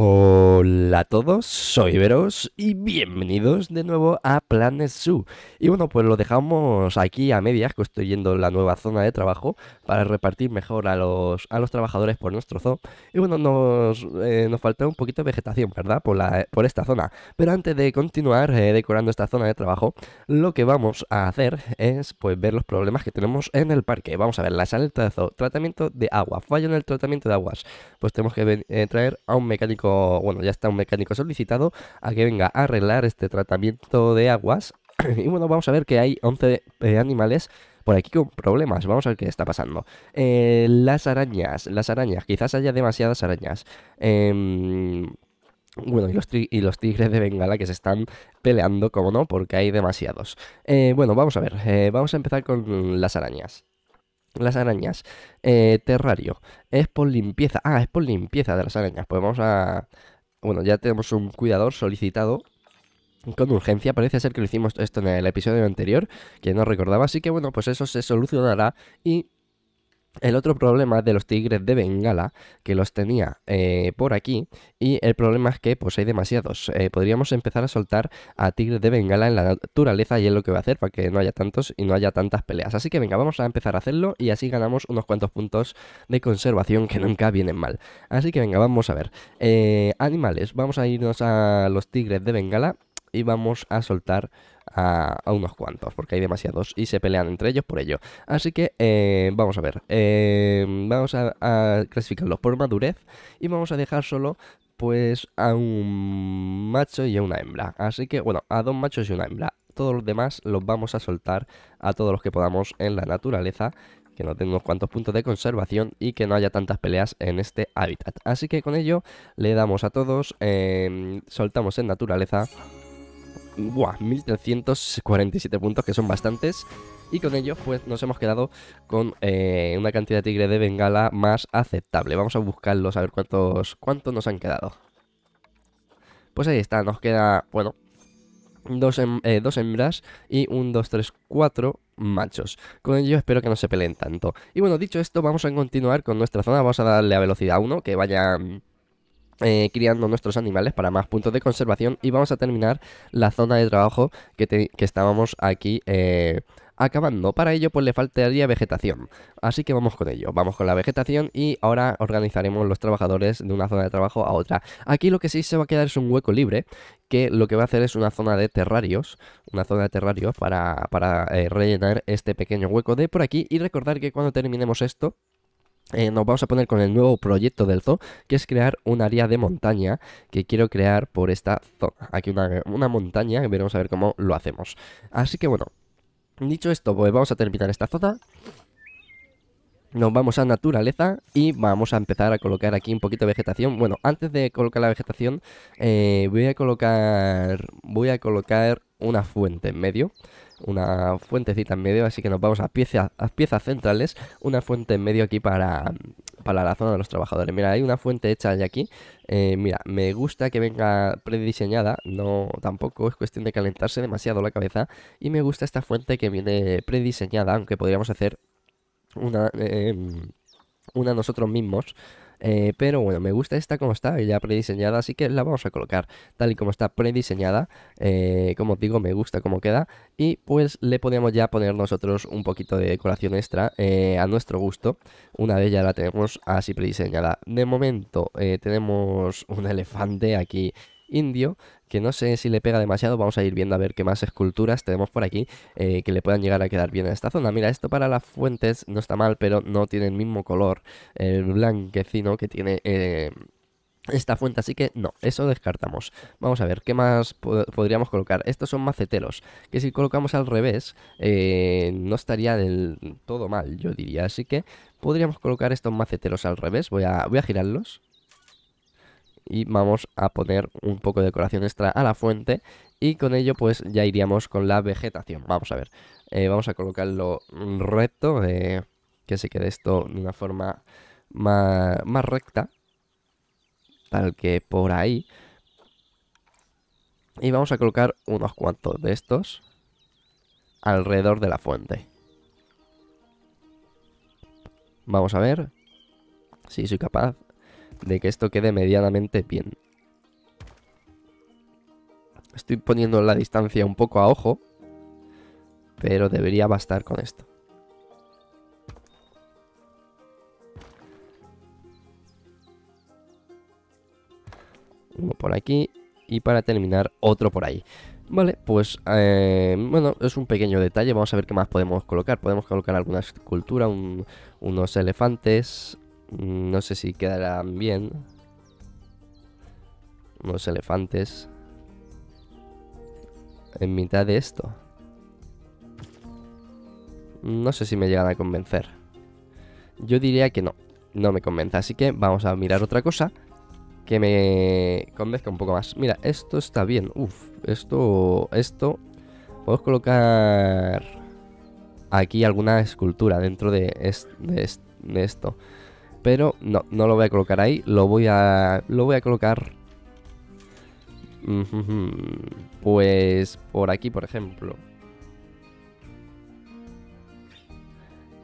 Oh. Hola a todos, soy Veros y bienvenidos de nuevo a Planet Zoo. Y bueno, pues lo dejamos aquí a medias, construyendo la nueva zona de trabajo para repartir mejor a los, a los trabajadores por nuestro zoo. Y bueno, nos, eh, nos falta un poquito de vegetación, ¿verdad? Por, la, por esta zona. Pero antes de continuar eh, decorando esta zona de trabajo, lo que vamos a hacer es pues ver los problemas que tenemos en el parque. Vamos a ver, la salita de zoo, tratamiento de agua, fallo en el tratamiento de aguas. Pues tenemos que eh, traer a un mecánico bueno, ya está un mecánico solicitado a que venga a arreglar este tratamiento de aguas. y bueno, vamos a ver que hay 11 eh, animales por aquí con problemas. Vamos a ver qué está pasando. Eh, las arañas, las arañas, quizás haya demasiadas arañas. Em, bueno, y los, y los, tigres de Bengala que se están peleando, como no, porque hay demasiados. Eh, bueno, vamos a ver, vamos a empezar con las arañas. Las arañas. Terrario. Es por limpieza. Ah, es por limpieza de las arañas. Pues vamos a... Bueno, ya tenemos un cuidador solicitado con urgencia. Parece ser que lo hicimos esto en el episodio anterior, que no recordaba. Así que bueno, pues eso se solucionará y el otro problema de los tigres de Bengala, que los tenía eh, por aquí, y el problema es que pues hay demasiados. Eh, podríamos empezar a soltar a tigres de Bengala en la naturaleza y es lo que va a hacer para que no haya tantos y no haya tantas peleas. Así que venga, vamos a empezar a hacerlo y así ganamos unos cuantos puntos de conservación que nunca vienen mal. Así que venga, vamos a ver. Eh, animales, vamos a irnos a los tigres de Bengala y vamos a soltar a, unos cuantos, porque hay demasiados y se pelean entre ellos por ello. Así que eh, vamos a ver, eh, vamos a, clasificarlos por madurez y vamos a dejar solo pues a un macho y a una hembra. Así que bueno, a dos machos y una hembra. Todos los demás los vamos a soltar a todos los que podamos en la naturaleza que no tenga unos cuantos puntos de conservación y que no haya tantas peleas en este hábitat. Así que con ello le damos a todos, eh, soltamos en naturaleza Buah, 1347 puntos, que son bastantes. Y con ello, pues nos hemos quedado con eh, una cantidad de tigre de bengala más aceptable. Vamos a buscarlos, a ver cuántos, cuántos nos han quedado. Pues ahí está, nos queda, bueno, dos, eh, dos hembras y un, dos, tres, cuatro machos. Con ello espero que no se peleen tanto. Y bueno, dicho esto, vamos a continuar con nuestra zona. Vamos a darle a velocidad 1, que vaya eh, criando nuestros animales para más puntos de conservación y vamos a terminar la zona de trabajo que, estábamos aquí eh, acabando. Para ello pues le faltaría vegetación, así que vamos con ello, vamos con la vegetación y ahora organizaremos los trabajadores de una zona de trabajo a otra. Aquí lo que sí se va a quedar es un hueco libre que lo que va a hacer es una zona de terrarios, una zona de terrarios para, para eh, rellenar este pequeño hueco de por aquí y recordar que cuando terminemos esto eh, nos vamos a poner con el nuevo proyecto del zoo, que es crear un área de montaña que quiero crear por esta zona. Aquí una, una montaña, veremos a ver cómo lo hacemos. Así que bueno, dicho esto, pues vamos a terminar esta zona. Nos vamos a naturaleza y vamos a empezar a colocar aquí un poquito de vegetación. Bueno, antes de colocar la vegetación, eh, voy a colocar. Voy a colocar una fuente en medio una fuentecita en medio, así que nos vamos a, piezas a piezas centrales, una fuente en medio aquí para, para la zona de los trabajadores. Mira, hay una fuente hecha ya aquí. Eh, mira, me gusta que venga prediseñada, no tampoco es cuestión de calentarse demasiado la cabeza. Y me gusta esta fuente que viene prediseñada, aunque podríamos hacer una, eh, una nosotros mismos. Eh, pero bueno, me gusta esta como está, ya prediseñada, así que la vamos a colocar tal y como está prediseñada. Eh, como digo, me gusta cómo queda. Y pues le podemos ya poner nosotros un poquito de decoración extra eh, a nuestro gusto. Una de ellas la tenemos así prediseñada. De momento tenemos un elefante aquí indio, que no sé si le pega demasiado, vamos a ir viendo a ver qué más esculturas tenemos por aquí eh, que le puedan llegar a quedar bien en esta zona. Mira, esto para las fuentes no está mal, pero no tiene el mismo color, el blanquecino que tiene... Eh, esta fuente, así que no, eso descartamos. Vamos a ver, ¿qué más podríamos colocar? Estos son maceteros, que si colocamos al revés, eh, no estaría del todo mal, yo diría. Así que podríamos colocar estos maceteros al revés, voy a, voy a girarlos y vamos a poner un poco de decoración extra a la fuente y con ello pues ya iríamos con la vegetación. Vamos a ver, eh, vamos a colocarlo recto, eh, que se quede esto de una forma más, más recta, tal que por ahí. Y vamos a colocar unos cuantos de estos alrededor de la fuente. Vamos a ver si soy capaz de que esto quede medianamente bien. Estoy poniendo la distancia un poco a ojo. Pero debería bastar con esto. Uno por aquí. Y para terminar, otro por ahí. Vale, pues eh, bueno, es un pequeño detalle. Vamos a ver qué más podemos colocar. Podemos colocar alguna escultura, unos elefantes. No sé si quedarán bien. Unos elefantes. En mitad de esto. No sé si me llegan a convencer. Yo diría que no. No me convence. Así que vamos a mirar otra cosa que me convenzca un poco más. Mira, esto está bien. Uf, esto, esto... Podemos colocar aquí alguna escultura dentro de, esto. Pero no, no lo voy a colocar ahí. Lo voy a, lo voy a colocar... Pues por aquí, por ejemplo.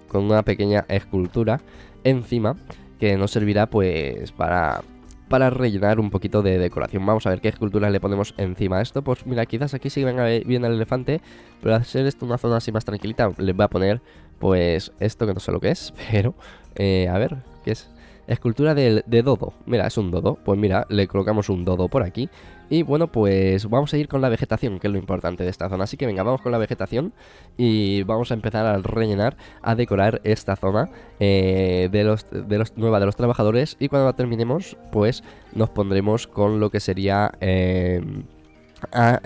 Con una pequeña escultura encima que nos servirá pues para para rellenar un poquito de decoración. Vamos a ver qué esculturas le ponemos encima a esto. Pues mira, quizás aquí sí venga bien el elefante, pero al ser esto una zona así más tranquilita, les voy a poner pues esto que no sé lo que es, pero eh, a ver, ¿qué es? Escultura de, dodo. Mira, es un dodo. Pues mira, le colocamos un dodo por aquí. Y bueno, pues vamos a ir con la vegetación, que es lo importante de esta zona. Así que venga, vamos con la vegetación y vamos a empezar a rellenar, a decorar esta zona eh, de, los, de los nueva de los trabajadores. Y cuando la terminemos, pues nos pondremos con lo que sería eh,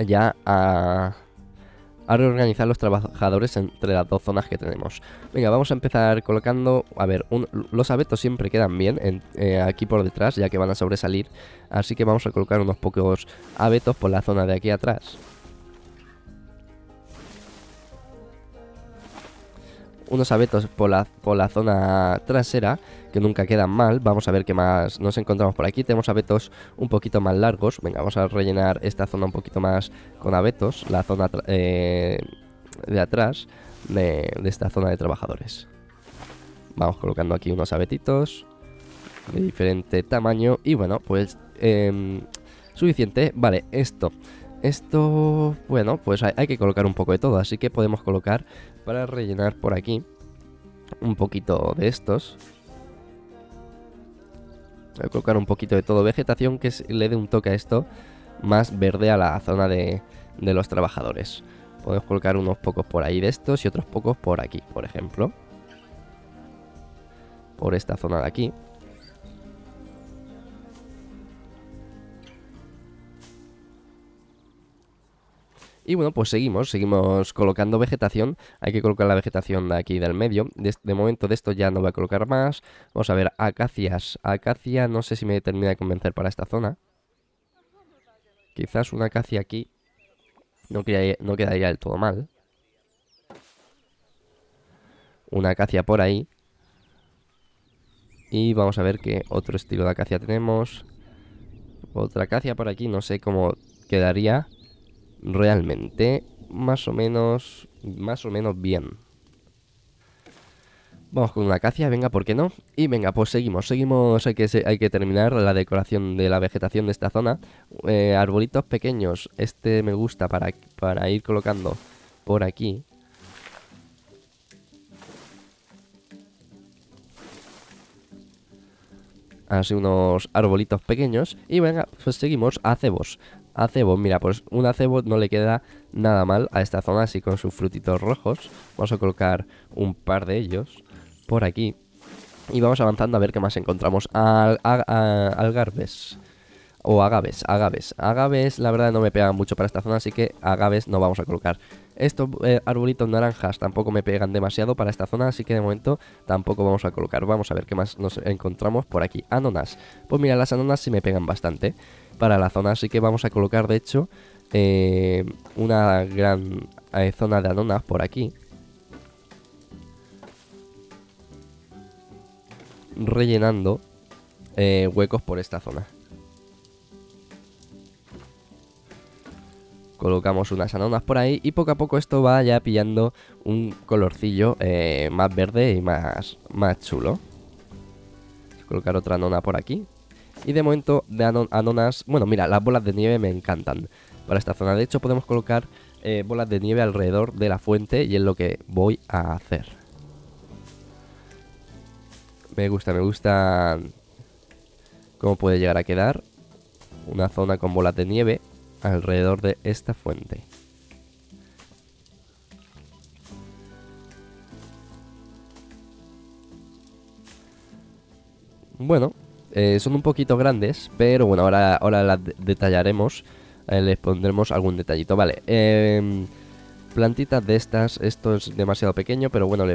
ya a a reorganizar los trabajadores entre las dos zonas que tenemos. Venga, vamos a empezar colocando, a ver, los abetos siempre quedan bien eh, aquí por detrás, ya que van a sobresalir, así que vamos a colocar unos pocos abetos por la zona de aquí atrás. unos abetos por la, por la zona trasera, que nunca quedan mal. Vamos a ver qué más nos encontramos por aquí. Tenemos abetos un poquito más largos. Venga, vamos a rellenar esta zona un poquito más con abetos, la zona eh, de atrás de, esta zona de trabajadores. Vamos colocando aquí unos abetitos de diferente tamaño. Y bueno, pues em, suficiente. Vale, esto. Esto, bueno, pues hay, que colocar un poco de todo, así que podemos colocar para rellenar por aquí un poquito de estos. Voy a colocar un poquito de todo, vegetación que le dé un toque a esto más verde a la zona de, de los trabajadores. Podemos colocar unos pocos por ahí de estos y otros pocos por aquí, por ejemplo. Por esta zona de aquí. Y bueno, pues seguimos, seguimos colocando vegetación. Hay que colocar la vegetación de aquí del medio. De, momento de esto ya no voy a colocar más. Vamos a ver, acacias. Acacia no sé si me termina de convencer para esta zona. Quizás una acacia aquí no quedaría, no quedaría del todo mal. Una acacia por ahí. Y vamos a ver qué otro estilo de acacia tenemos. Otra acacia por aquí, no sé cómo quedaría realmente más o menos, más o menos bien. Vamos con una acacia, venga, ¿por qué no? Y venga, pues seguimos, seguimos, hay que, hay que terminar la decoración de la vegetación de esta zona. Eh, arbolitos pequeños, este me gusta para, para ir colocando por aquí. Así unos arbolitos pequeños. Y venga, pues seguimos a cebos acebo. Mira, pues un acebo no le queda nada mal a esta zona, así con sus frutitos rojos. Vamos a colocar un par de ellos por aquí. Y vamos avanzando a ver qué más encontramos. Al, algarbes. O agaves, agaves. Agaves, la verdad, no me pegan mucho para esta zona, así que agaves no vamos a colocar. Estos eh, arbolitos naranjas tampoco me pegan demasiado para esta zona, así que de momento tampoco vamos a colocar. Vamos a ver qué más nos encontramos por aquí. Anonas. Pues mira, las anonas sí me pegan bastante para la zona. Así que vamos a colocar, de hecho, eh, una gran eh, zona de anonas por aquí. Rellenando huecos por esta zona. Colocamos unas anonas por ahí y poco a poco esto va ya pillando un colorcillo más verde y más, más chulo. Colocar otra anona por aquí. Y de momento, de anonas... Bueno, mira, las bolas de nieve me encantan. para esta zona. De hecho, podemos colocar eh, bolas de nieve alrededor de la fuente y es lo que voy a hacer. Me gusta, me gusta cómo puede llegar a quedar una zona con bolas de nieve alrededor de esta fuente. Bueno, eh, son un poquito grandes, pero bueno, ahora, ahora las detallaremos. Eh, les pondremos algún detallito. Vale, em, plantitas de estas. Esto es demasiado pequeño, pero bueno, le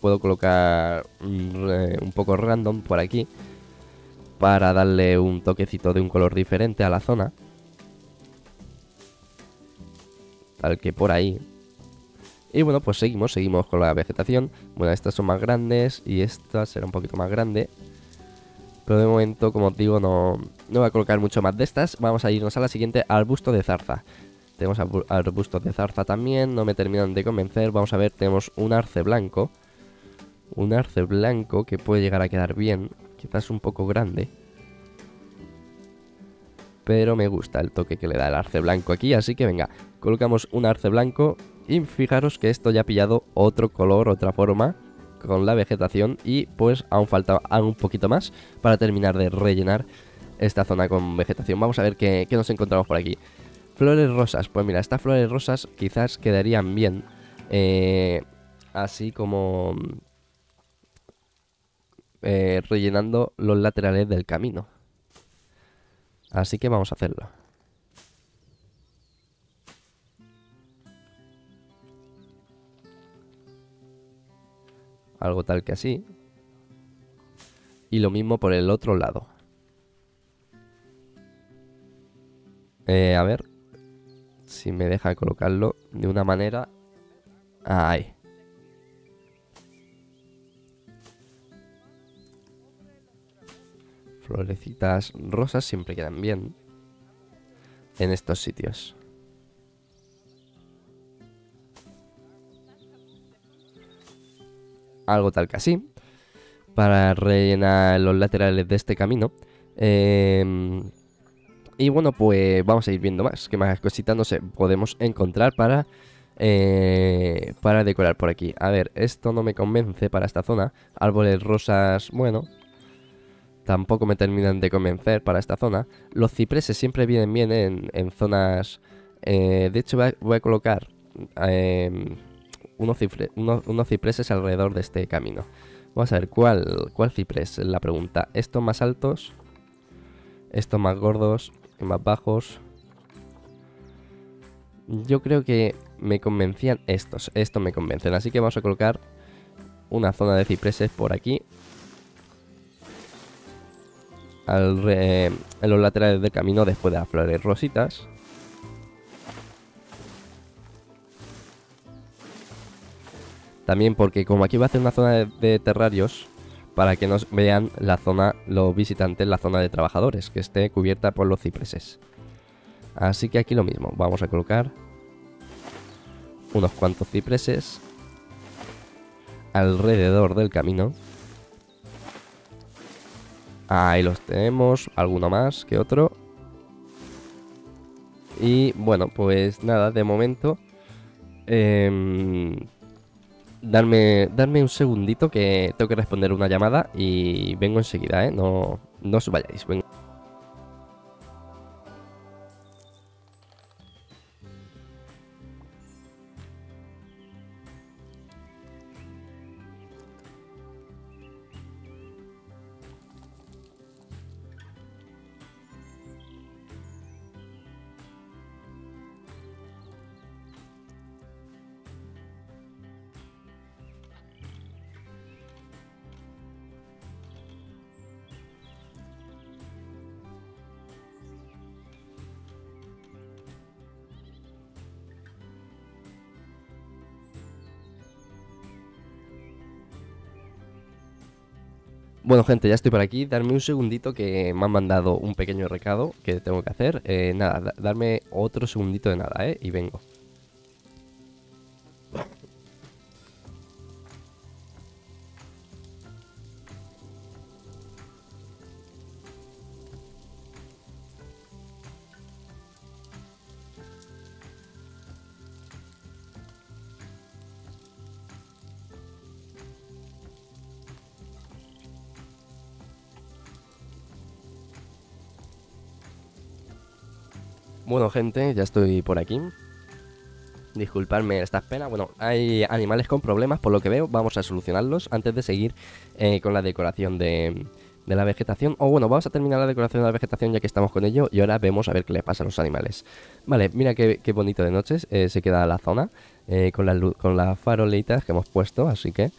puedo colocar un poco random por aquí. Para darle un toquecito de un color diferente a la zona. Tal que por ahí. Y bueno, pues seguimos, seguimos con la vegetación. Bueno, estas son más grandes y esta será un poquito más grande. Pero de momento, como os digo, no, no voy a colocar mucho más de estas. Vamos a irnos a la siguiente, arbusto de zarza. Tenemos arbustos de zarza también, no me terminan de convencer. Vamos a ver, tenemos un arce blanco. Un arce blanco que puede llegar a quedar bien. Quizás un poco grande. Pero me gusta el toque que le da el arce blanco aquí, así que venga, colocamos un arce blanco y fijaros que esto ya ha pillado otro color, otra forma con la vegetación y pues aún falta un poquito más para terminar de rellenar esta zona con vegetación. Vamos a ver qué, nos encontramos por aquí. Flores rosas, pues mira, estas flores rosas quizás quedarían bien eh, así como eh, rellenando los laterales del camino. Así que vamos a hacerlo. algo tal que así. Y lo mismo por el otro lado. Eh, a ver si me deja colocarlo de una manera. Ahí. Florecitas rosas siempre quedan bien en estos sitios. algo tal que así, para rellenar los laterales de este camino. Em, y bueno, pues vamos a ir viendo más, que más cositas no sé, podemos encontrar para, eh, para decorar por aquí. A ver, esto no me convence para esta zona. Árboles rosas, bueno, tampoco me terminan de convencer para esta zona. Los cipreses siempre vienen bien en, zonas... Eh, de hecho voy a, colocar... Em, unos, cipreses alrededor de este camino. Vamos a ver, ¿cuál, cuál ciprés? La pregunta. ¿Estos más altos? ¿Estos más gordos? ¿Más bajos? Yo creo que me convencían estos. Estos me convencen. Así que vamos a colocar una zona de cipreses por aquí. En los laterales del camino después de las flores rositas. También porque como aquí va a hacer una zona de, terrarios, para que nos vean la zona, los visitantes, la zona de trabajadores, que esté cubierta por los cipreses. Así que aquí lo mismo, vamos a colocar unos cuantos cipreses alrededor del camino. Ahí los tenemos, alguno más que otro. Y bueno, pues nada, de momento eh, darme, darme un segundito que tengo que responder una llamada y vengo enseguida, ¿eh? No, no os vayáis, vengo. Bueno, gente, ya estoy por aquí. Darme un segundito que me han mandado un pequeño recado que tengo que hacer. Eh, nada, darme otro segundito de nada, ¿eh? Y vengo. Gente, ya estoy por aquí. Disculpadme esta espera. Bueno, hay animales con problemas, por lo que veo. Vamos a solucionarlos antes de seguir eh, con la decoración de, la vegetación. O bueno, vamos a terminar la decoración de la vegetación ya que estamos con ello. Y ahora vemos a ver qué le pasa a los animales. Vale, mira qué, bonito de noches eh, se queda la zona. Eh, con, la, con las farolitas que hemos puesto. Así que...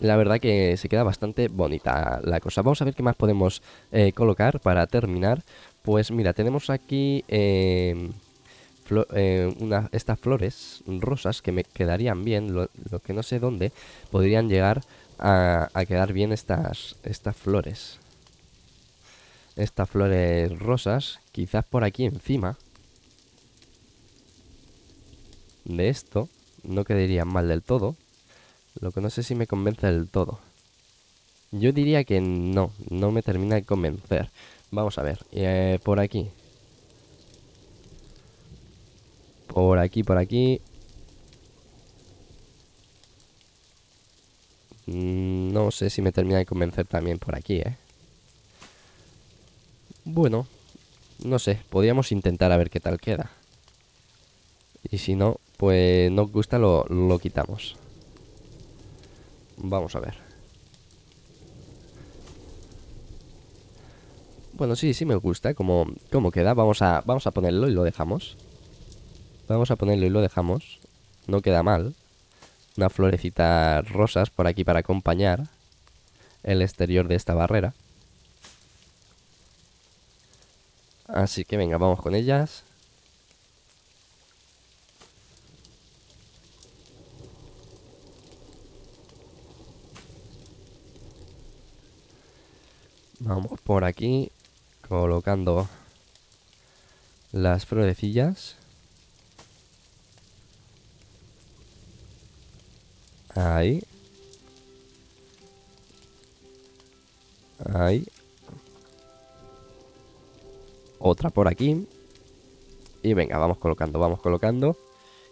la verdad que se queda bastante bonita la cosa. Vamos a ver qué más podemos colocar para terminar. Pues mira, tenemos aquí eh, una, estas flores rosas que me quedarían bien, lo, que no sé dónde, podrían llegar a, quedar bien estas, estas flores. Estas flores rosas, quizás por aquí encima de esto, no quedarían mal del todo. Lo que no sé si me convence del todo. Yo diría que no, no me termina de convencer. Vamos a ver, eh, por aquí. Por aquí, por aquí. Mm, no sé si me termina de convencer también por aquí, ¿eh? Bueno, no sé, podríamos intentar a ver qué tal queda. Y si no, pues no gusta, lo, lo quitamos. Vamos a ver. Bueno, sí, sí me gusta como, como queda. Vamos a, vamos a ponerlo y lo dejamos. Vamos a ponerlo y lo dejamos. No queda mal. Una florecita rosas por aquí para acompañar el exterior de esta barrera. Así que venga, vamos con ellas. Vamos por aquí colocando las florecillas. Ahí. Ahí. Otra por aquí. Y venga, vamos colocando, vamos colocando.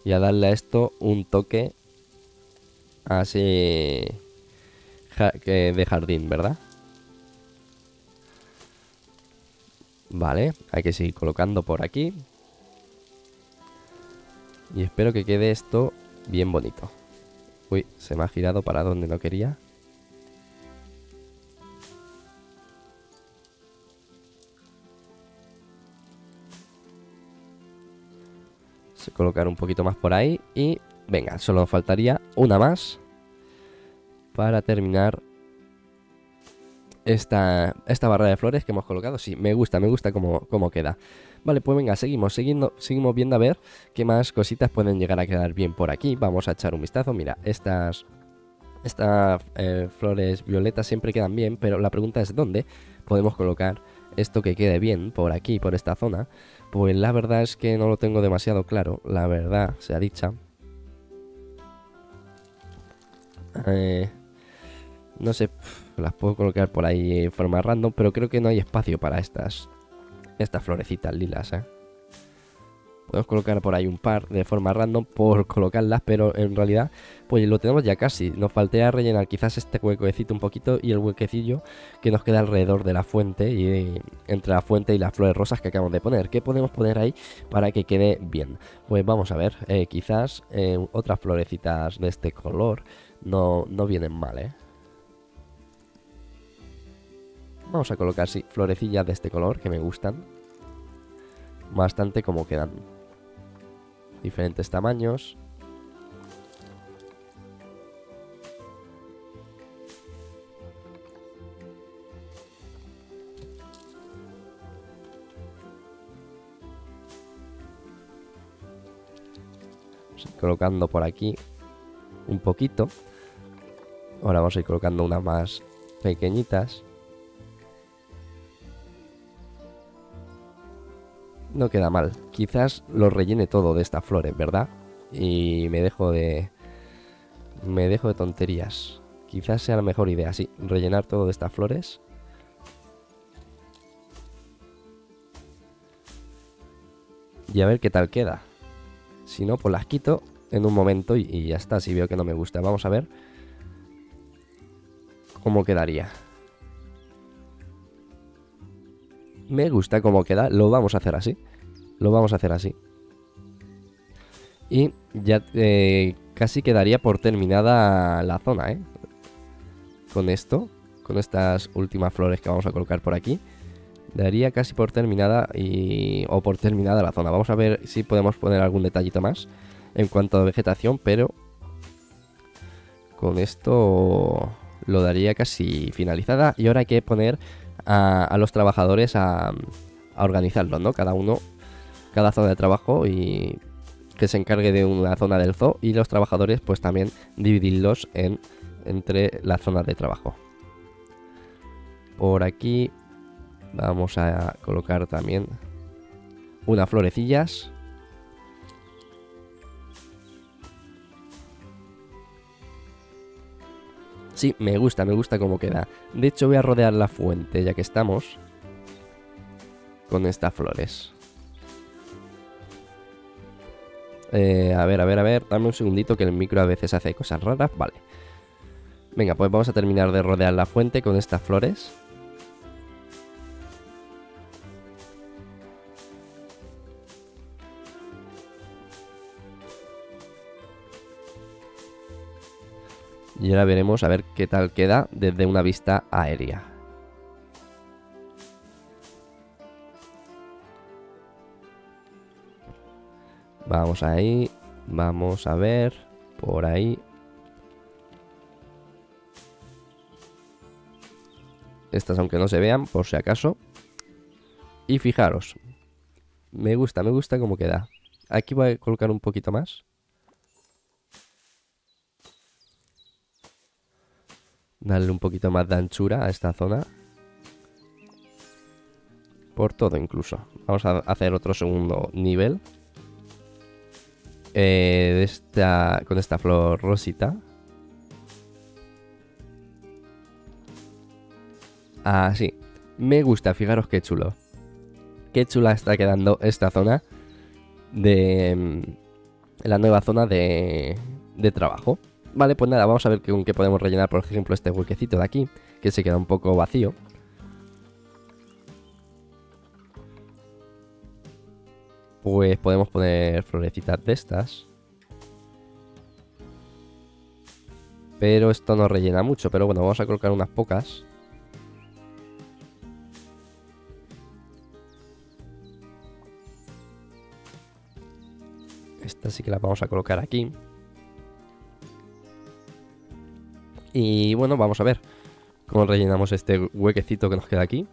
Y a darle a esto un toque así de jardín, ¿verdad? Vale, hay que seguir colocando por aquí. Y espero que quede esto bien bonito. Uy, se me ha girado para donde no quería. Se colocar un poquito más por ahí y venga, solo faltaría una más para terminar esta, esta barra de flores que hemos colocado. Sí, me gusta, me gusta cómo, cómo queda. Vale, pues venga, seguimos, seguimos, seguimos viendo a ver qué más cositas pueden llegar a quedar bien por aquí. Vamos a echar un vistazo. Mira, estas, estas eh, flores violetas siempre quedan bien, pero la pregunta es dónde podemos colocar esto que quede bien por aquí, por esta zona. Pues la verdad es que no lo tengo demasiado claro, la verdad sea dicha. Eh, no sé, las puedo colocar por ahí en forma random, pero creo que no hay espacio para estas, estas florecitas lilas, ¿eh? Podemos colocar por ahí un par de forma random por colocarlas, pero en realidad pues lo tenemos ya casi. Nos faltaría rellenar quizás este huequecito un poquito y el huequecillo que nos queda alrededor de la fuente y entre la fuente y las flores rosas que acabamos de poner. ¿Qué podemos poner ahí para que quede bien? Pues vamos a ver, eh, quizás eh, otras florecitas de este color no, no vienen mal, ¿eh? Vamos a colocar, sí, florecillas de este color que me gustan. Bastante como quedan. Diferentes tamaños. colocando por aquí un poquito. Ahora vamos a ir colocando unas más pequeñitas. No queda mal. Quizás lo rellene todo de estas flores, ¿verdad? Y me dejo de... Me dejo de tonterías. Quizás sea la mejor idea, sí. Rellenar todo de estas flores. Y a ver qué tal queda. Si no, pues las quito en un momento y, y ya está. Si veo que no me gusta. Vamos a ver cómo quedaría. Me gusta cómo queda. Lo vamos a hacer así. Lo vamos a hacer así. Y ya eh, casi quedaría por terminada la zona, ¿eh? Con esto, con estas últimas flores que vamos a colocar por aquí. Daría casi por terminada y... o por terminada la zona. Vamos a ver si podemos poner algún detallito más en cuanto a vegetación, pero con esto lo daría casi finalizada. Y ahora hay que poner a, los trabajadores a, a organizarlo, ¿no? Cada uno, cada zona de trabajo y que se encargue de una zona del zoo y los trabajadores pues también dividirlos en, entre las zonas de trabajo. Por aquí vamos a colocar también unas florecillas. Sí, me gusta, me gusta cómo queda. De hecho voy a rodear la fuente ya que estamos con estas flores. Eh, a ver, a ver, a ver. Dame un segundito que el micro a veces hace cosas raras. Vale. Venga, pues vamos a terminar de rodear la fuente con estas flores. Y ahora veremos a ver qué tal queda desde una vista aérea. Vamos ahí. Vamos a ver. Por ahí. Estas aunque no se vean, por si acaso. Y fijaros. Me gusta, me gusta cómo queda. Aquí voy a colocar un poquito más. Darle un poquito más de anchura a esta zona. Por todo incluso. Vamos a hacer otro segundo nivel. Eh, esta, con esta flor rosita. Ah, sí. Me gusta, fijaros qué chulo. Qué chula está quedando esta zona de... Mm, la nueva zona de, de trabajo. Vale, pues nada, vamos a ver con qué podemos rellenar, por ejemplo, este huequecito de aquí, que se queda un poco vacío. Pues podemos poner florecitas de estas. Pero esto no rellena mucho, pero bueno, vamos a colocar unas pocas. Esta sí que la vamos a colocar aquí. Y bueno, vamos a ver cómo rellenamos este huequecito que nos queda aquí.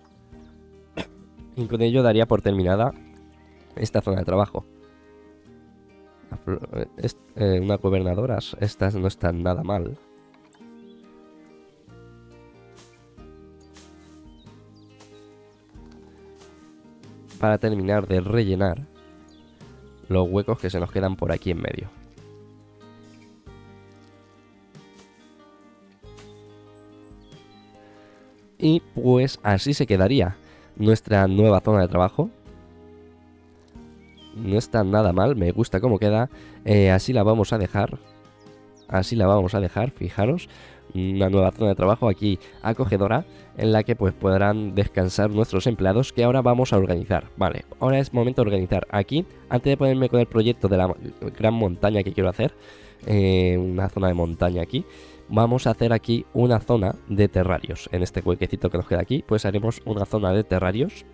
Y con ello daría por terminada esta zona de trabajo. Eh, una gobernadoras, estas no están nada mal. Para terminar de rellenar los huecos que se nos quedan por aquí en medio. Y pues así se quedaría nuestra nueva zona de trabajo no está nada mal, me gusta cómo queda. Eh, así la vamos a dejar. Así la vamos a dejar, fijaros. Una nueva zona de trabajo aquí acogedora en la que pues podrán descansar nuestros empleados que ahora vamos a organizar. Vale, ahora es momento de organizar. Aquí, antes de ponerme con el proyecto de la gran montaña que quiero hacer, eh, una zona de montaña aquí, vamos a hacer aquí una zona de terrarios. En este huequecito que nos queda aquí, pues haremos una zona de terrarios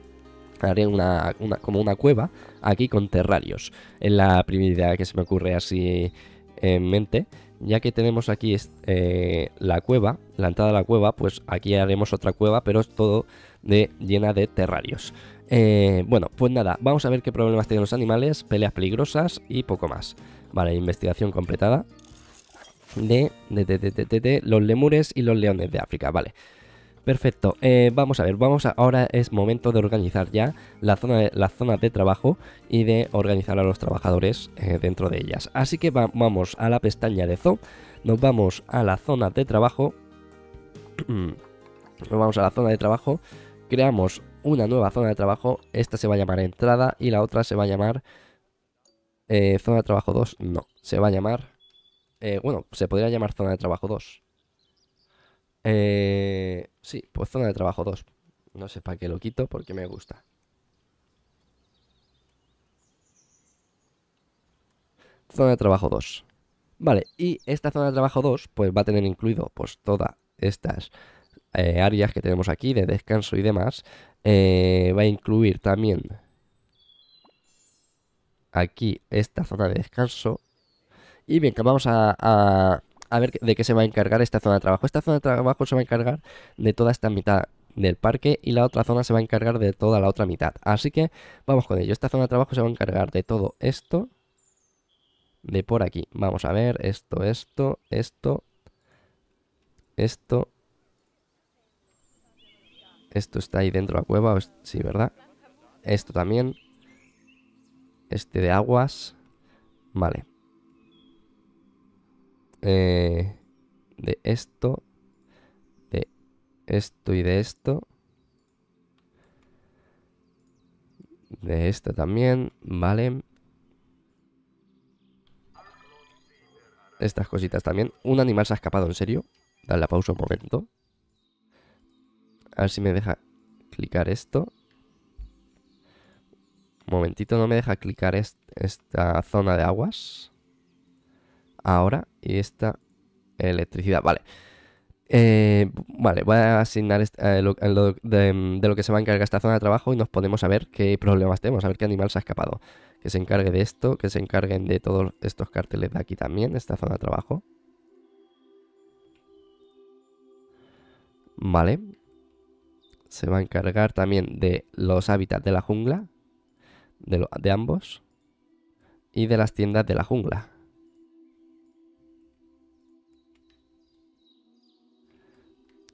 haré una, como una cueva aquí con terrarios. Es la primera idea que se me ocurre así en mente. Ya que tenemos aquí eh, la cueva, la entrada de la cueva, pues aquí haremos otra cueva, pero es todo de, llena de terrarios. Eh, bueno, pues nada, vamos a ver qué problemas tienen los animales, peleas peligrosas y poco más. Vale, investigación completada de, de, de, de los lemures y los leones de África. Vale, Perfecto, eh, vamos a ver, vamos a, ahora es momento de organizar ya la zona de, la zona de trabajo y de organizar a los trabajadores eh, dentro de ellas. Así que vamos a la pestaña de zoo, nos vamos a la zona de trabajo, nos vamos a la zona de trabajo, creamos una nueva zona de trabajo, esta se va a llamar entrada y la otra se va a llamar eh, zona de trabajo 2, no, se va a llamar, eh, bueno, se podría llamar zona de trabajo 2. Eh, sí, pues zona de trabajo 2. No sé para qué lo quito porque me gusta. Zona de trabajo 2. Vale, y esta zona de trabajo 2 pues va a tener incluido pues todas estas eh, áreas que tenemos aquí de descanso y demás. Eh, va a incluir también aquí esta zona de descanso y bien, vamos a, a, ver de qué se va a encargar esta zona de trabajo. Esta zona de trabajo se va a encargar de toda esta mitad del parque y la otra zona se va a encargar de toda la otra mitad. Así que vamos con ello. Esta zona de trabajo se va a encargar de todo esto. De por aquí. Vamos a ver esto, esto, esto, esto. Esto está ahí dentro de la cueva. Sí, ¿verdad? Esto también. Este de aguas. Vale. Eh, de esto. De esto y de esto. De esto también. Vale. Estas cositas también. Un animal se ha escapado, ¿en serio? Dale la pausa un momento. A ver si me deja clicar esto momentito, no me deja clicar esta zona de aguas. Ahora, y esta electricidad, vale. Eh, vale, voy a asignar eh, de, lo que se va a encargar esta zona de trabajo y nos podemos a ver qué problemas tenemos, a ver qué animal se ha escapado. Que se encargue de esto, que se encarguen de todos estos carteles de aquí también, esta zona de trabajo. Vale. Se va a encargar también de los hábitats de la jungla de, ambos y de las tiendas de la jungla.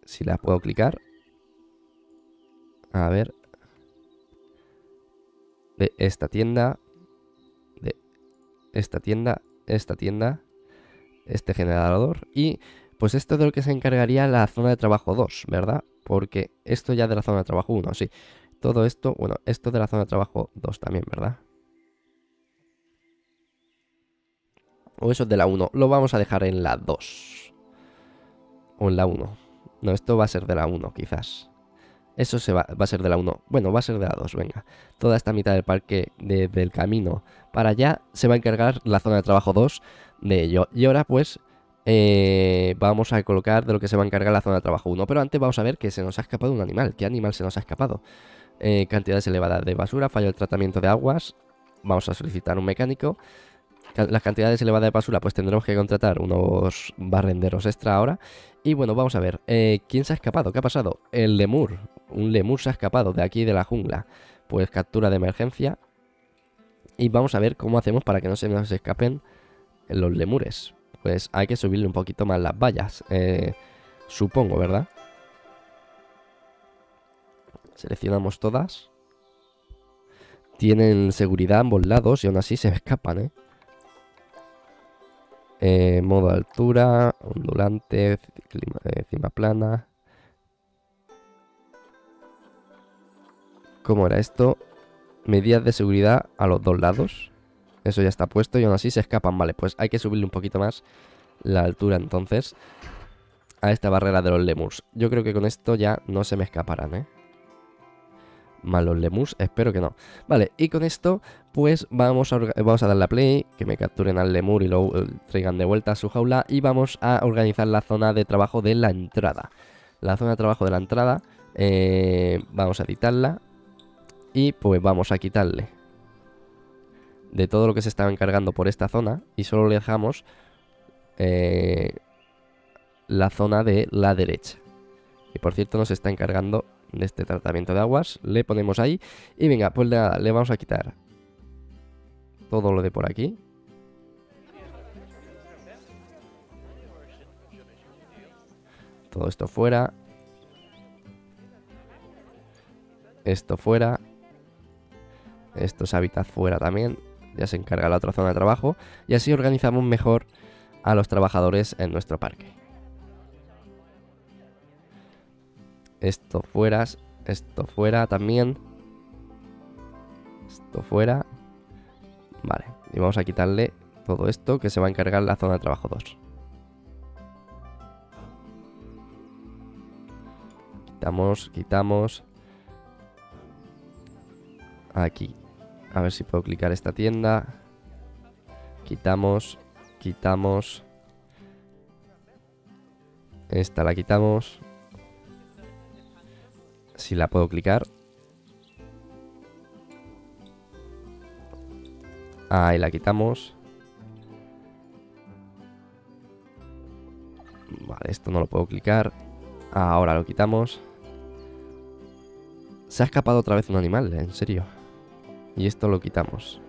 Si la puedo clicar. A ver. De esta tienda. De esta tienda. Esta tienda. Este generador. Y pues esto de lo que se encargaría la zona de trabajo 2, ¿verdad? Porque esto ya de la zona de trabajo 1, sí. Todo esto, bueno, esto de la zona de trabajo 2 también, ¿verdad? O eso es de la 1. Lo vamos a dejar en la 2. O en la 1. No, esto va a ser de la 1, quizás. Eso se va, a ser de la 1. Bueno, va a ser de la 2, venga. Toda esta mitad del parque, del camino para allá, se va a encargar la zona de trabajo 2 de ello. Y ahora, pues, eh, vamos a colocar de lo que se va a encargar la zona de trabajo 1. Pero antes vamos a ver que se nos ha escapado un animal. ¿Qué animal se nos ha escapado? Eh, cantidades elevadas de basura, fallo el tratamiento de aguas, vamos a solicitar un mecánico. Las cantidades elevadas de basura, pues tendremos que contratar unos barrenderos extra ahora. Y bueno, vamos a ver, eh, ¿quién se ha escapado? ¿Qué ha pasado? El lemur, un lemur se ha escapado de aquí de la jungla. Pues captura de emergencia. Y vamos a ver cómo hacemos para que no se nos escapen los lemures. Pues hay que subirle un poquito más las vallas, eh, supongo, ¿verdad? Seleccionamos todas. Tienen seguridad ambos lados y aún así se escapan, ¿eh? Eh modo altura, ondulante, clima, eh, cima plana. ¿Cómo era esto? Medidas de seguridad a los dos lados. Eso ya está puesto y aún así se escapan. Vale, pues hay que subirle un poquito más la altura entonces a esta barrera de los lemurs. Yo creo que con esto ya no se me escaparán, ¿eh? Malos lemus, espero que no. Vale, y con esto, pues vamos a, vamos a darle a play, que me capturen al lemur y lo eh, traigan de vuelta a su jaula, y vamos a organizar la zona de trabajo de la entrada. La zona de trabajo de la entrada, eh, vamos a editarla, y pues vamos a quitarle de todo lo que se estaba encargando por esta zona, y solo le dejamos eh, la zona de la derecha. Y por cierto nos está encargando de este tratamiento de aguas. Le ponemos ahí. Y venga, pues le vamos a quitar todo lo de por aquí. Todo esto fuera. Esto fuera. Estos hábitats fuera también. Ya se encarga la otra zona de trabajo. Y así organizamos mejor a los trabajadores en nuestro parque. Esto fuera. Esto fuera también. Esto fuera. Vale. Y vamos a quitarle todo esto que se va a encargar la zona de trabajo 2. Quitamos, quitamos. Aquí. A ver si puedo clicar esta tienda. Quitamos, quitamos. Esta la quitamos. Si la puedo clicar. Ahí la quitamos. Vale, esto no lo puedo clicar. Ahora lo quitamos. Se ha escapado otra vez un animal, en serio. Y esto lo quitamos.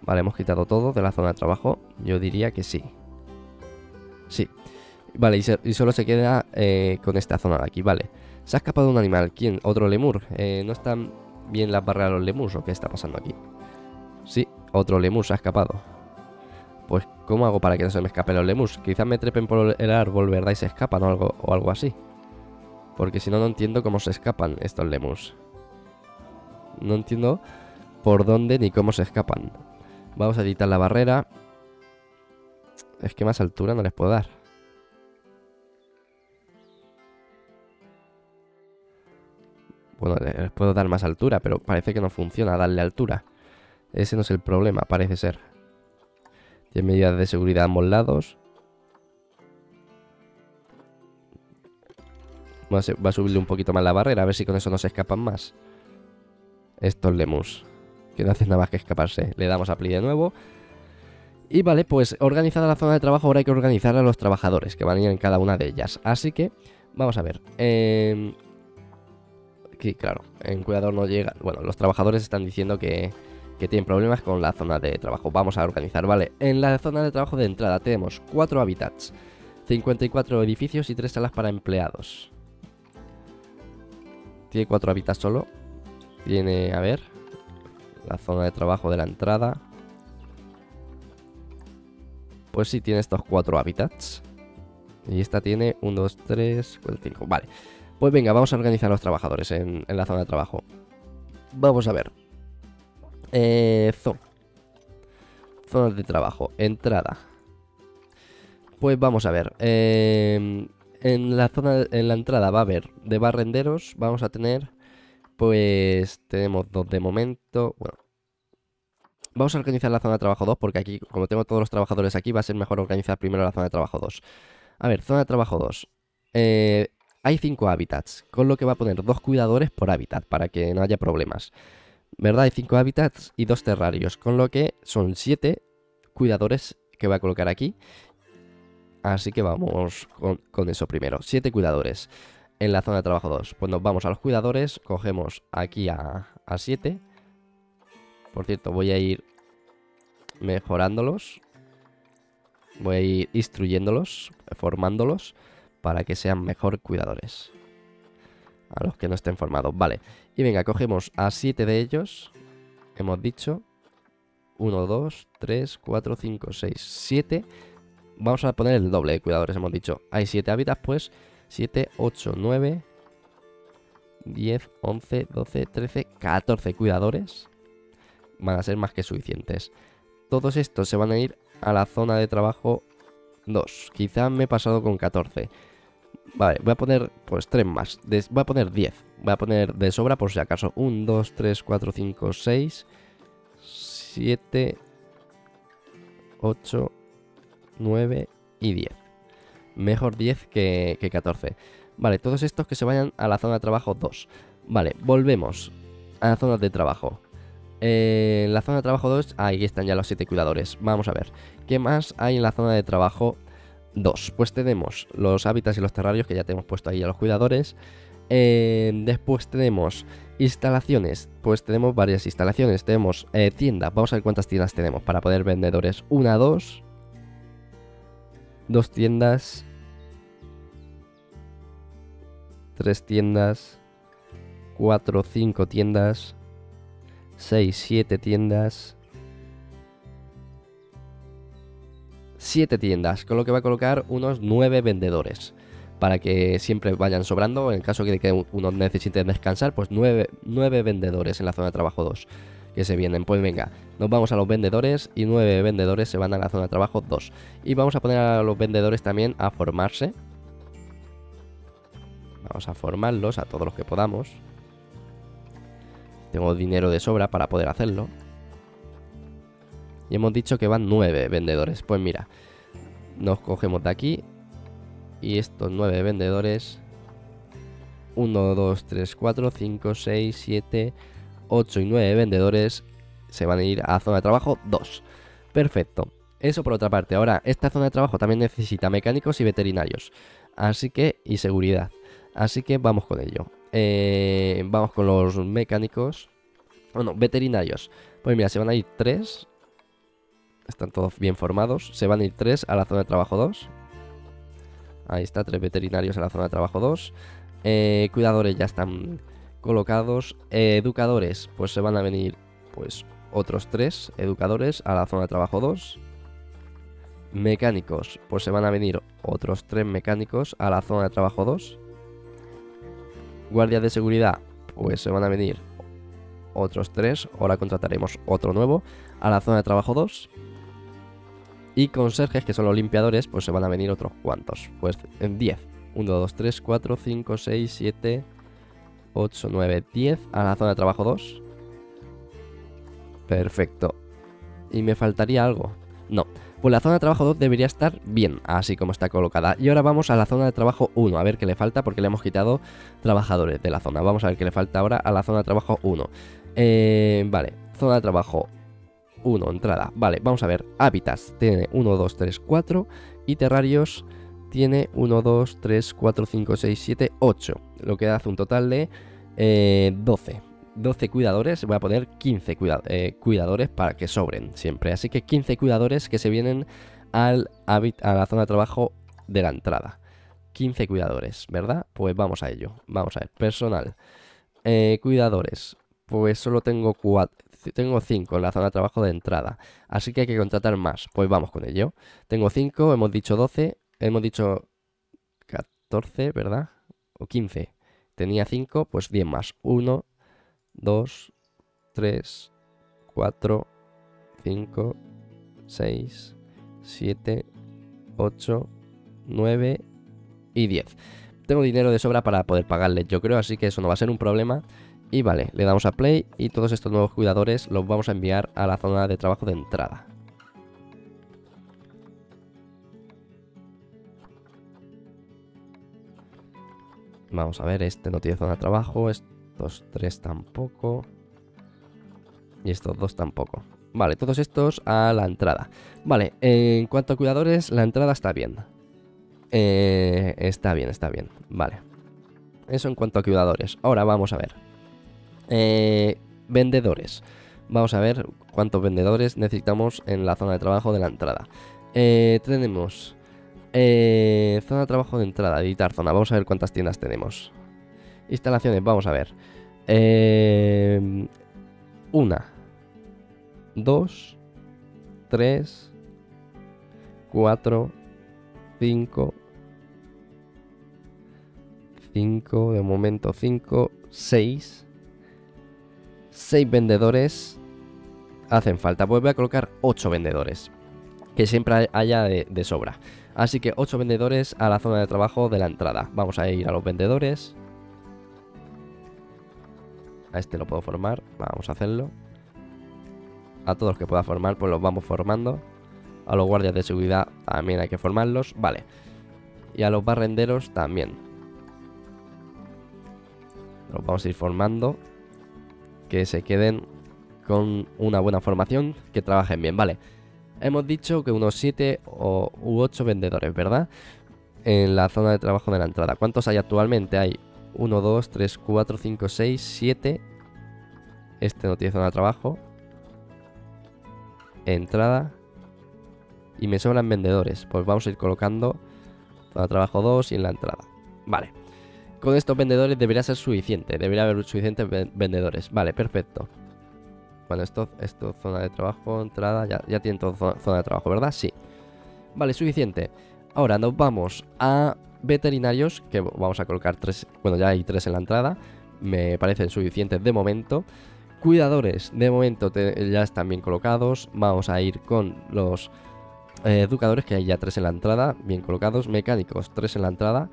Vale, hemos quitado todo de la zona de trabajo. Yo diría que sí. Sí. Vale, y, solo se queda eh, con esta zona de aquí, vale. Se ha escapado un animal. ¿Quién? ¿Otro lemur? Eh, ¿No están bien las barreras de los lemurs o qué está pasando aquí? Sí, otro lemur se ha escapado. Pues, ¿cómo hago para que no se me escapen los lemurs? Quizás me trepen por el árbol, ¿verdad? Y se escapan o algo, o algo así. Porque si no, no entiendo cómo se escapan estos lemurs. No entiendo por dónde ni cómo se escapan. Vamos a editar la barrera. Es que más altura no les puedo dar. Bueno, les puedo dar más altura, pero parece que no funciona darle altura. Ese no es el problema, parece ser. Tiene medidas de seguridad a ambos lados. Va a subirle un poquito más la barrera, a ver si con eso no se escapan más. Estos lemus. Que no hacen nada más que escaparse. Le damos a play de nuevo. Y vale, pues organizada la zona de trabajo, ahora hay que organizar a los trabajadores que van a ir en cada una de ellas. Así que, vamos a ver. Eh, aquí, claro, en cuidador no llega. Bueno, los trabajadores están diciendo que, que tienen problemas con la zona de trabajo. Vamos a organizar, vale. En la zona de trabajo de entrada tenemos 4 hábitats, 54 edificios y 3 salas para empleados. Tiene 4 hábitats solo. Tiene, a ver, la zona de trabajo de la entrada. Pues sí, tiene estos cuatro hábitats. Y esta tiene 1, 2, 3, 4, 5. Vale. Pues venga, vamos a organizar los trabajadores en, la zona de trabajo. Vamos a ver. Eh, zona. Zona de trabajo. Entrada. Pues vamos a ver. Eh, en la zona, en la entrada va a haber de barrenderos. Vamos a tener, pues, tenemos dos de momento. Bueno, Vamos a organizar la zona de trabajo 2 porque aquí, como tengo todos los trabajadores aquí, va a ser mejor organizar primero la zona de trabajo 2. A ver, zona de trabajo 2. Eh, hay 5 hábitats, con lo que va a poner 2 cuidadores por hábitat para que no haya problemas. ¿Verdad? Hay 5 hábitats y 2 terrarios, con lo que son 7 cuidadores que voy a colocar aquí. Así que vamos con, eso primero. 7 cuidadores en la zona de trabajo 2. Pues nos vamos a los cuidadores, cogemos aquí a 7 por cierto, voy a ir mejorándolos. Voy a ir instruyéndolos, formándolos, para que sean mejor cuidadores. A los que no estén formados. Vale. Y venga, cogemos a 7 de ellos. Hemos dicho. 1, 2, 3, 4, 5, 6, 7. Vamos a poner el doble de cuidadores, hemos dicho. Hay 7 hábitats, pues 7, 8, 9, 10, 11, 12, 13, 14 cuidadores van a ser más que suficientes. Todos estos se van a ir a la zona de trabajo 2. Quizá me he pasado con 14. Vale, voy a poner pues 3 más. voy a poner 10. Voy a poner de sobra por si acaso. 1, 2, 3, 4, 5, 6, 7, 8, 9 y 10. Mejor 10 que, que 14. Vale, todos estos que se vayan a la zona de trabajo 2. Vale, volvemos a la zona de trabajo. Eh, en la zona de trabajo 2, ahí están ya los 7 cuidadores. Vamos a ver, ¿qué más hay en la zona de trabajo 2? Pues tenemos los hábitats y los terrarios que ya tenemos puesto ahí a los cuidadores. Eh, después tenemos instalaciones, pues tenemos varias instalaciones. Tenemos eh, tiendas, vamos a ver cuántas tiendas tenemos para poder vendedores. Una, dos, dos tiendas, tres tiendas, cuatro, cinco tiendas. 6, 7 tiendas. 7 tiendas, con lo que va a colocar unos 9 vendedores. Para que siempre vayan sobrando, en caso de que uno necesite descansar, pues 9, 9 vendedores en la zona de trabajo 2 que se vienen. Pues venga, nos vamos a los vendedores y 9 vendedores se van a la zona de trabajo 2. Y vamos a poner a los vendedores también a formarse. Vamos a formarlos a todos los que podamos. Tengo dinero de sobra para poder hacerlo. Y hemos dicho que van 9 vendedores. Pues mira, nos cogemos de aquí. Y estos 9 vendedores... 1, 2, 3, 4, 5, 6, 7, 8 y 9 vendedores se van a ir a zona de trabajo 2. Perfecto. Eso por otra parte. Ahora, esta zona de trabajo también necesita mecánicos y veterinarios. Así que, y seguridad. Así que vamos con ello. Eh, vamos con los mecánicos. Bueno, veterinarios. Pues mira, se van a ir 3. Están todos bien formados. Se van a ir 3 a la zona de trabajo 2. Ahí está, 3 veterinarios a la zona de trabajo 2. Eh, cuidadores ya están colocados. Eh, educadores, pues se van a venir pues otros 3 educadores a la zona de trabajo 2. Mecánicos, pues se van a venir otros 3 mecánicos a la zona de trabajo 2. Guardias de seguridad, pues se van a venir otros 3. Ahora contrataremos otro nuevo a la zona de trabajo 2. Y conserjes, que son los limpiadores, pues se van a venir otros cuantos. Pues en 10. 1, 2, 3, 4, 5, 6, 7, 8, 9, 10 a la zona de trabajo 2. Perfecto. ¿Y me faltaría algo? No. Pues la zona de trabajo 2 debería estar bien, así como está colocada. Y ahora vamos a la zona de trabajo 1, a ver qué le falta, porque le hemos quitado trabajadores de la zona. Vamos a ver qué le falta ahora a la zona de trabajo 1. Eh, vale, zona de trabajo 1, entrada. Vale, vamos a ver. Hábitats tiene 1, 2, 3, 4. Y terrarios tiene 1, 2, 3, 4, 5, 6, 7, 8. Lo que hace un total de eh, 12. 12 cuidadores, voy a poner 15 eh, cuidadores para que sobren siempre. Así que 15 cuidadores que se vienen al a la zona de trabajo de la entrada. 15 cuidadores, ¿verdad? Pues vamos a ello. Vamos a ver, personal. Eh, cuidadores. Pues solo tengo 4, tengo 5 en la zona de trabajo de entrada. Así que hay que contratar más. Pues vamos con ello. Tengo 5, hemos dicho 12, hemos dicho 14, ¿verdad? O 15. Tenía 5, pues 10 más. 1, 2, 3, 4, 5, 6, 7, 8, 9 y 10. Tengo dinero de sobra para poder pagarles, yo creo, así que eso no va a ser un problema. Y vale, le damos a play y todos estos nuevos cuidadores los vamos a enviar a la zona de trabajo de entrada. Vamos a ver, este no tiene zona de trabajo, estos tres tampoco. Y estos dos tampoco. Vale, todos estos a la entrada. Vale, en cuanto a cuidadores, la entrada está bien. Eh, está bien, está bien. Vale. Eso en cuanto a cuidadores. Ahora vamos a ver. Eh, vendedores. Vamos a ver cuántos vendedores necesitamos en la zona de trabajo de la entrada. Eh, tenemos zona de trabajo de entrada, editar zona. Vamos a ver cuántas tiendas tenemos. Instalaciones, vamos a ver. Eh, una, dos, tres, cuatro, cinco, cinco, de momento cinco, seis, seis vendedores hacen falta. Pues voy a colocar ocho vendedores, que siempre haya de, de sobra. Así que ocho vendedores a la zona de trabajo de la entrada. Vamos a ir a los vendedores. A este lo puedo formar. Vamos a hacerlo. A todos los que pueda formar, pues los vamos formando. A los guardias de seguridad también hay que formarlos. Vale. Y a los barrenderos también. Los vamos a ir formando. Que se queden con una buena formación. Que trabajen bien, vale. Hemos dicho que unos 7 u 8 vendedores, ¿verdad? En la zona de trabajo de la entrada. ¿Cuántos hay actualmente? Hay 1, 2, 3, 4, 5, 6, 7. Este no tiene zona de trabajo. Entrada. Y me sobran vendedores. Pues vamos a ir colocando zona de trabajo 2 y en la entrada. Vale. Con estos vendedores debería ser suficiente. Debería haber suficientes vendedores. Vale, perfecto. Bueno, esto, esto zona de trabajo, entrada, ya, ya tienen todo zona de trabajo, ¿verdad? Sí. Vale, suficiente. Ahora nos vamos a veterinarios, que vamos a colocar tres, bueno, ya hay tres en la entrada, me parecen suficientes de momento. Cuidadores, de momento ya están bien colocados, vamos a ir con los eh, educadores, que hay ya tres en la entrada, bien colocados. Mecánicos, tres en la entrada,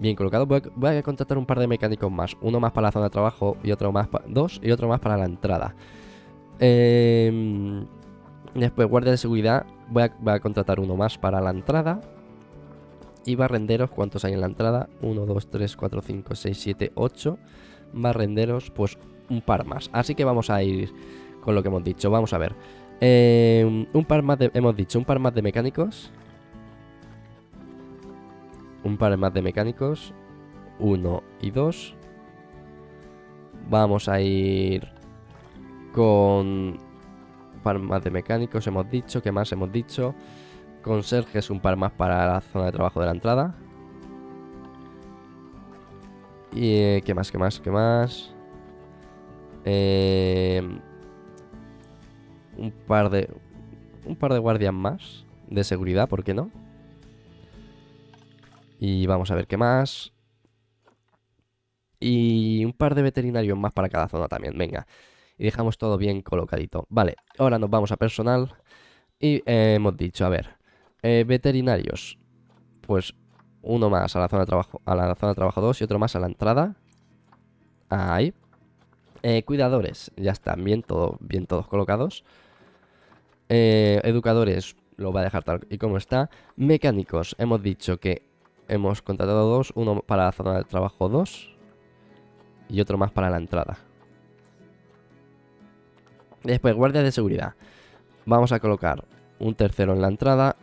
bien colocados. Voy a, contratar un par de mecánicos más, uno más para la zona de trabajo y otro más, dos y otro más para la entrada. Em, Después, guardia de seguridad. Voy a, contratar uno más para la entrada. Y barrenderos, ¿cuántos hay en la entrada? 1, 2, 3, 4, 5, 6, 7, 8. Barrenderos, pues un par más. Así que vamos a ir con lo que hemos dicho. Vamos a ver. Eh, un par más hemos dicho, un par más de mecánicos. Un par más de mecánicos. Uno y dos. Vamos a ir con un par más de mecánicos, hemos dicho. ¿Qué más hemos dicho? Conserjes, un par más para la zona de trabajo de la entrada. Y eh, qué más, qué más, qué más. Eh, un par de un par de guardias más de seguridad, ¿por qué no? Y vamos a ver qué más. Y un par de veterinarios más para cada zona también, venga. Y dejamos todo bien colocadito. Vale, ahora nos vamos a personal. Y eh, hemos dicho, a ver, eh, veterinarios. Pues uno más a la zona de trabajo, a la zona de trabajo 2 y otro más a la entrada. Ahí. Eh, cuidadores, ya están bien, todo, bien todos colocados. educadores, lo va a dejar tal y como está. Mecánicos, hemos dicho que hemos contratado dos, uno para la zona de trabajo 2 y otro más para la entrada. Después, guardia de seguridad. Vamos a colocar un tercero en la entrada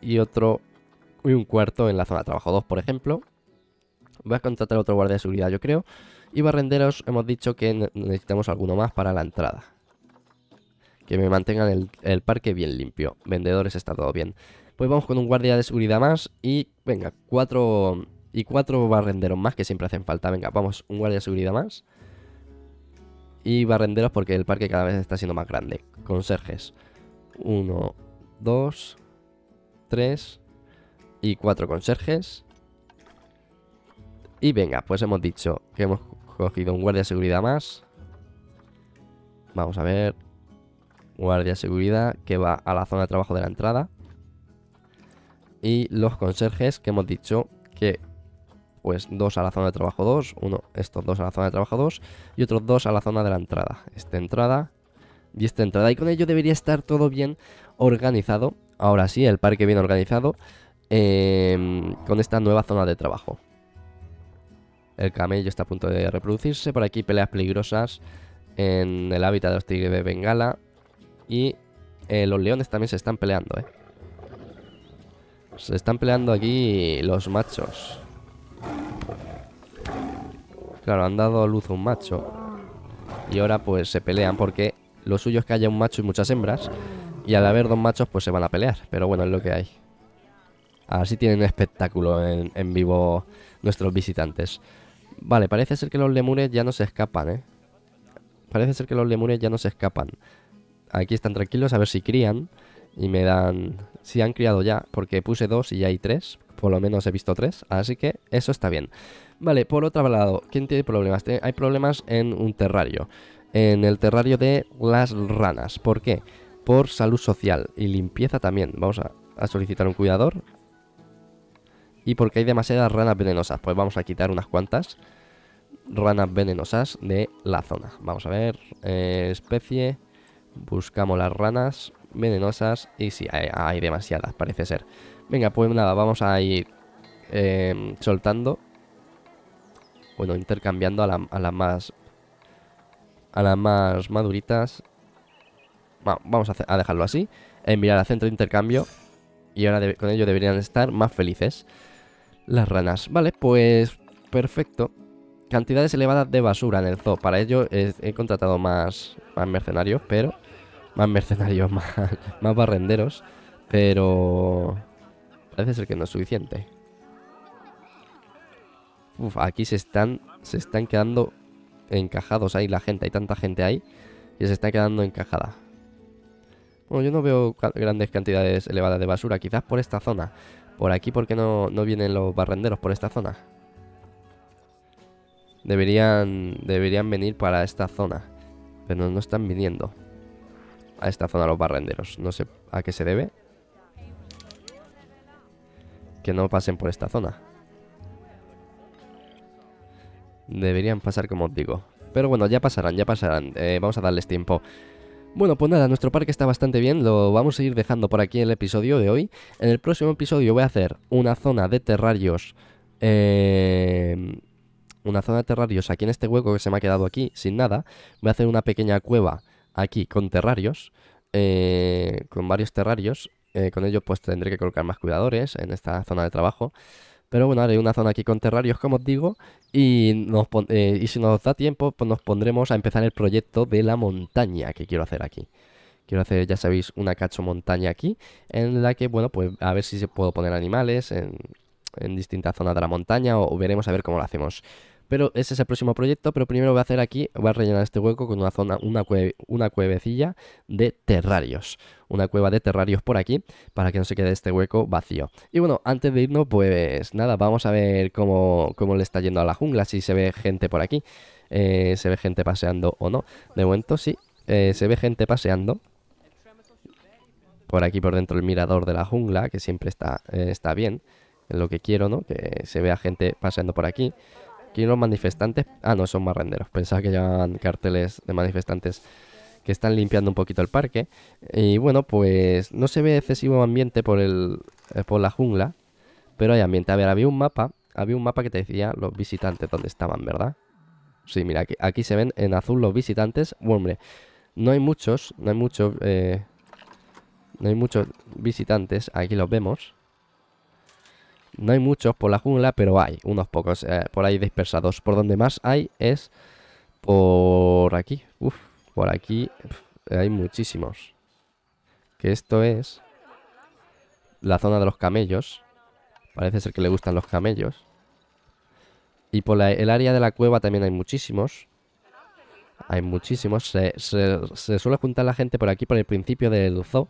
y otro y un cuarto en la zona de trabajo 2, por ejemplo. Voy a contratar otro guardia de seguridad, yo creo. Y barrenderos, hemos dicho que necesitamos alguno más para la entrada. Que me mantengan el, el parque bien limpio. Vendedores está todo bien. Pues vamos con un guardia de seguridad más y venga, cuatro y cuatro barrenderos más que siempre hacen falta. Venga, vamos, un guardia de seguridad más. Y barrenderos porque el parque cada vez está siendo más grande. Conserjes. Uno, dos, tres y cuatro conserjes. Y venga, pues hemos dicho que hemos cogido un guardia de seguridad más. Vamos a ver. Guardia de seguridad que va a la zona de trabajo de la entrada y los conserjes que hemos dicho que pues dos a la zona de trabajo 2, uno, estos dos a la zona de trabajo 2 y otros dos a la zona de la entrada. Esta entrada y esta entrada. Y con ello debería estar todo bien organizado. Ahora sí, el parque bien organizado em, con esta nueva zona de trabajo. El camello está a punto de reproducirse. Por aquí peleas peligrosas en el hábitat de los tigres de Bengala. Y eh, los leones también se están peleando, ¿eh? Se están peleando aquí los machos. Claro, han dado luz a un macho. Y ahora pues se pelean porque lo suyo es que haya un macho y muchas hembras. Y al haber dos machos pues se van a pelear. Pero bueno, es lo que hay. Así tienen espectáculo en, vivo nuestros visitantes. Vale, parece ser que los lemures ya no se escapan, ¿eh? Parece ser que los lemures ya no se escapan. Aquí están tranquilos a ver si crían. Y me dan si han criado ya, porque puse dos y ya hay tres. Por lo menos he visto tres, así que eso está bien. Vale, por otro lado, ¿quién tiene problemas? Hay problemas en un terrario. En el terrario de las ranas. ¿Por qué? Por salud social y limpieza también. Vamos a, solicitar un cuidador. Y porque hay demasiadas ranas venenosas. Pues vamos a quitar unas cuantas ranas venenosas de la zona. Vamos a ver. Eh, especie. Buscamos las ranas venenosas. Y sí, hay, demasiadas, parece ser. Venga, pues nada, vamos a ir eh, soltando. Bueno, intercambiando a, las más... A las más maduritas. vamos a, dejarlo así. Enviar al centro de intercambio. Y ahora con ello deberían estar más felices. Las ranas. Vale, pues... Perfecto. Cantidades elevadas de basura en el zoo. Para ello he, he contratado más, más mercenarios, pero más mercenarios, más, más barrenderos, pero parece ser que no es suficiente. Uf, aquí se están, se están quedando encajados ahí la gente, hay tanta gente ahí y se está quedando encajada. Bueno, yo no veo grandes cantidades elevadas de basura, quizás por esta zona. Por aquí, porque no, no vienen los barrenderos por esta zona? Deberían, deberían venir para esta zona, pero no están viniendo a esta zona los barrenderos. No sé a qué se debe. Que no pasen por esta zona. Deberían pasar como os digo. Pero bueno, ya pasarán, ya pasarán. Eh, vamos a darles tiempo. Bueno, pues nada, nuestro parque está bastante bien, lo vamos a ir dejando por aquí el episodio de hoy. En el próximo episodio voy a hacer una zona de terrarios... Eh, una zona de terrarios aquí en este hueco que se me ha quedado aquí, sin nada. Voy a hacer una pequeña cueva aquí con terrarios, eh, con varios terrarios. Eh, con ello pues tendré que colocar más cuidadores en esta zona de trabajo. Pero bueno, haré una zona aquí con terrarios, como os digo, y, eh, si nos da tiempo, pues nos pondremos a empezar el proyecto de la montaña que quiero hacer aquí. Quiero hacer, ya sabéis, una cacho montaña aquí, en la que, bueno, pues a ver si se puedo poner animales en, distintas zonas de la montaña, o veremos a ver cómo lo hacemos. Pero ese es el próximo proyecto, pero primero voy a hacer aquí, voy a rellenar este hueco con una zona, una, una cuevecilla de terrarios. Una cueva de terrarios por aquí, para que no se quede este hueco vacío. Y bueno, antes de irnos, pues nada, vamos a ver cómo, cómo le está yendo a la jungla, si se ve gente por aquí. Eh, se ve gente paseando o no. De momento sí, eh, se ve gente paseando. Por aquí por dentro el mirador de la jungla, que siempre está, eh, está bien. Es lo que quiero, ¿no? Que se vea gente paseando por aquí. Aquí los manifestantes... Ah, no, son marrenderos. Pensaba que llevaban carteles de manifestantes que están limpiando un poquito el parque. Y bueno, pues no se ve excesivo ambiente por, el, eh, por la jungla. Pero hay ambiente. A ver, había un mapa. Había un mapa que te decía los visitantes dónde estaban, ¿verdad? Sí, mira, aquí, aquí se ven en azul los visitantes. Bueno, hombre, no hay muchos, no hay muchos... Eh, no hay muchos visitantes. Aquí los vemos. No hay muchos por la jungla, pero hay unos pocos eh, por ahí dispersados. Por donde más hay es por aquí. Uf, por aquí hay muchísimos. Que esto es la zona de los camellos. Parece ser que le gustan los camellos. Y por el área de la cueva también hay muchísimos. Hay muchísimos. Se, se suele juntar la gente por aquí por el principio del zoo.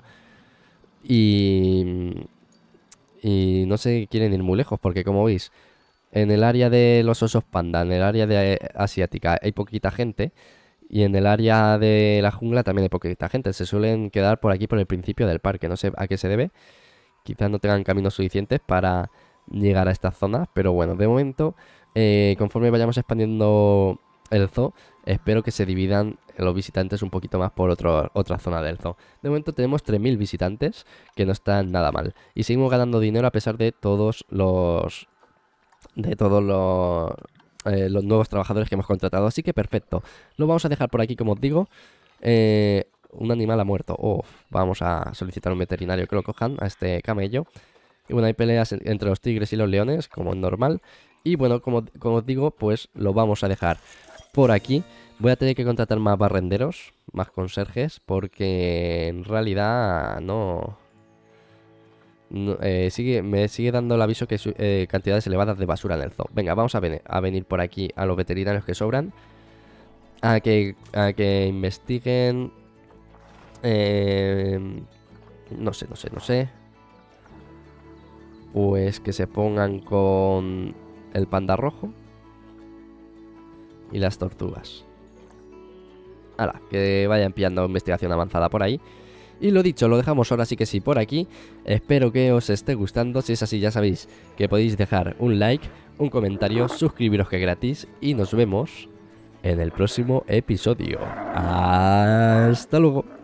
Y y no se quieren ir muy lejos porque como veis, en el área de los osos panda, en el área de asiática hay poquita gente y en el área de la jungla también hay poquita gente. Se suelen quedar por aquí por el principio del parque, no sé a qué se debe. Quizás no tengan caminos suficientes para llegar a estas zonas, pero bueno, de momento, eh, conforme vayamos expandiendo el zoo, espero que se dividan los visitantes un poquito más por otra zona del zoo. De momento tenemos 3.000 visitantes, que no están nada mal. Y seguimos ganando dinero a pesar de todos los... De todos los... Eh, los nuevos trabajadores que hemos contratado. Así que perfecto. Lo vamos a dejar por aquí, como os digo. Eh, un animal ha muerto. vamos a solicitar un veterinario que lo cojan a este camello. Y bueno, hay peleas entre los tigres y los leones, como es normal. Y bueno, como, como os digo, pues lo vamos a dejar por aquí. Voy a tener que contratar más barrenderos, más conserjes, porque en realidad no... Eh, sigue, me sigue dando el aviso que eh, cantidades elevadas de basura en el zoo. Venga, vamos a, venir, a venir por aquí a los veterinarios que sobran. A que, a que investiguen... Em, no sé, no sé, no sé. Pues que se pongan con el panda rojo y las tortugas. Hala, que vayan pillando investigación avanzada por ahí. Y lo dicho, lo dejamos ahora sí que sí por aquí. Espero que os esté gustando. Si es así, ya sabéis que podéis dejar un like, un comentario, suscribiros que es gratis. Y nos vemos en el próximo episodio. Hasta luego.